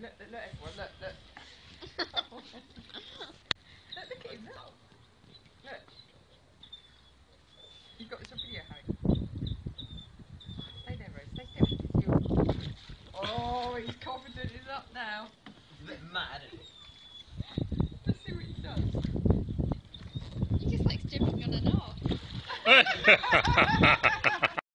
look, look, look, everyone, look, look. look, look at him, now. Look. You've got this on video, Harry. Stay there, Rose. Stay still. Oh, he's confident. He's up now. He's a bit mad, isn't he? Let's see what he does. He just likes jumping on and off.